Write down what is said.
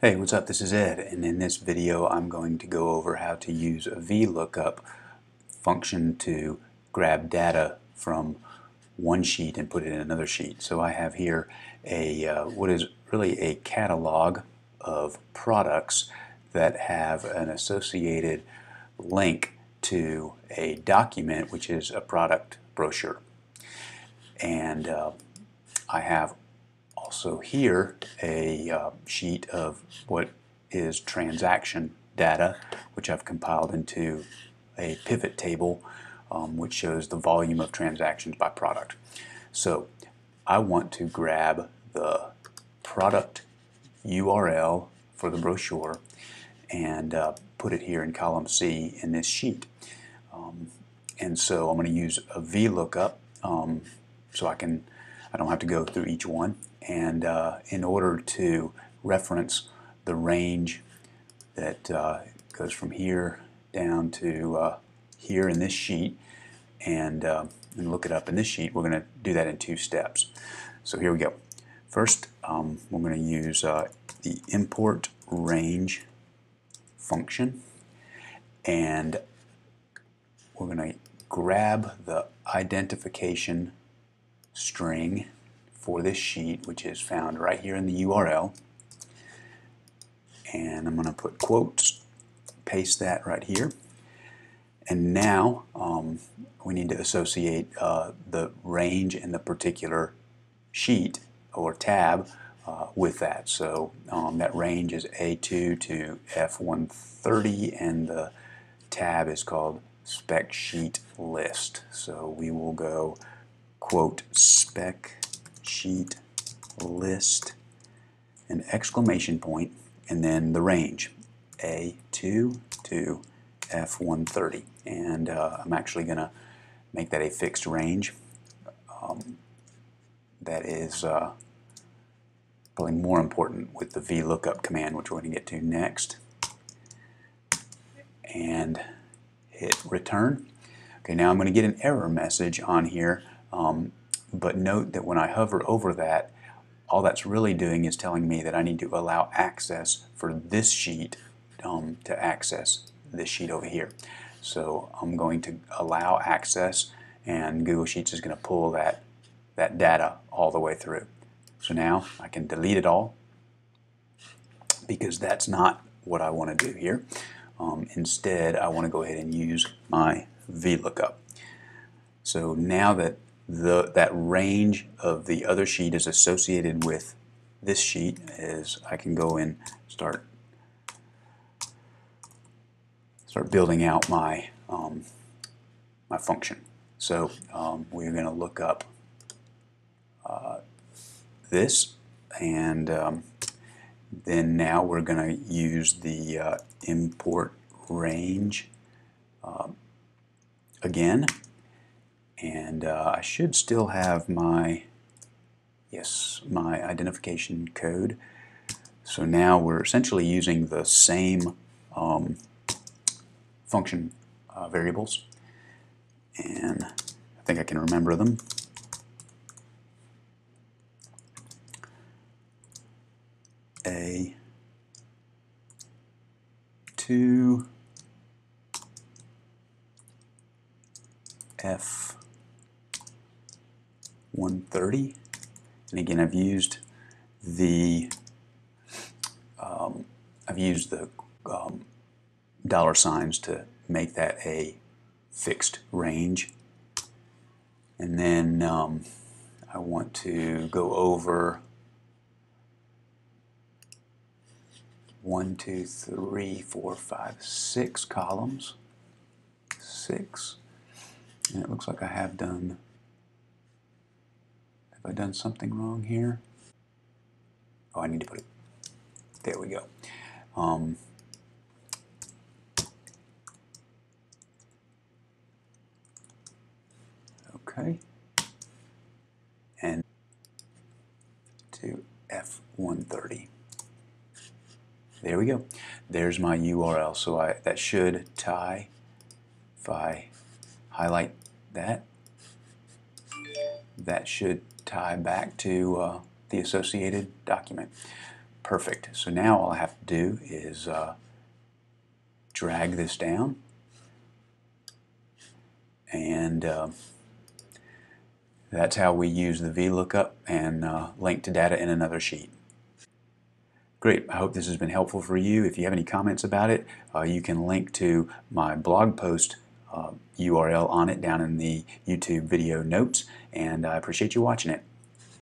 Hey, what's up? This is Ed, and in this video I'm going to go over how to use a VLOOKUP function to grab data from one sheet and put it in another sheet. So I have here a uh, what is really a catalog of products that have an associated link to a document which is a product brochure. And uh, I have also here a uh, sheet of what is transaction data, which I've compiled into a pivot table um, which shows the volume of transactions by product. So I want to grab the product URL for the brochure and uh, put it here in column C in this sheet. Um, and so I'm going to use a VLOOKUP um, so I can I don't have to go through each one and uh, in order to reference the range that uh, goes from here down to uh, here in this sheet and, uh, and look it up in this sheet, we're going to do that in two steps. So here we go. First, um, we're going to use uh, the import range function and we're going to grab the identification string for this sheet, which is found right here in the URL. And I'm going to put quotes, paste that right here. And now um, we need to associate uh, the range in the particular sheet or tab uh, with that. So um, that range is A2 to F130 and the tab is called spec sheet list. So we will go quote spec sheet list an exclamation point and then the range A2 to F130 and uh, I'm actually going to make that a fixed range. Um, that is uh, probably more important with the VLOOKUP command which we're going to get to next. And hit return. Okay now I'm going to get an error message on here um, but note that when I hover over that, all that's really doing is telling me that I need to allow access for this sheet um, to access this sheet over here. So I'm going to allow access and Google Sheets is going to pull that, that data all the way through. So now I can delete it all because that's not what I want to do here. Um, instead, I want to go ahead and use my VLOOKUP. So now that the, that range of the other sheet is associated with this sheet is I can go and start start building out my um, my function. So um, we're going to look up uh, this and um, then now we're going to use the uh, import range uh, again and uh, I should still have my yes my identification code. So now we're essentially using the same um, function uh, variables. And I think I can remember them. A 2 F 130. And again, I've used the um, I've used the um, dollar signs to make that a fixed range. And then um, I want to go over one, two, three, four, five, six columns. Six. And it looks like I have done have I done something wrong here? Oh, I need to put it, there we go. Um, okay. And to F130. There we go. There's my URL. So I, that should tie, if I highlight that, that should tie back to uh, the associated document. Perfect. So now all I have to do is uh, drag this down and uh, that's how we use the VLOOKUP and uh, link to data in another sheet. Great. I hope this has been helpful for you. If you have any comments about it, uh, you can link to my blog post uh, URL on it down in the YouTube video notes. And I appreciate you watching it.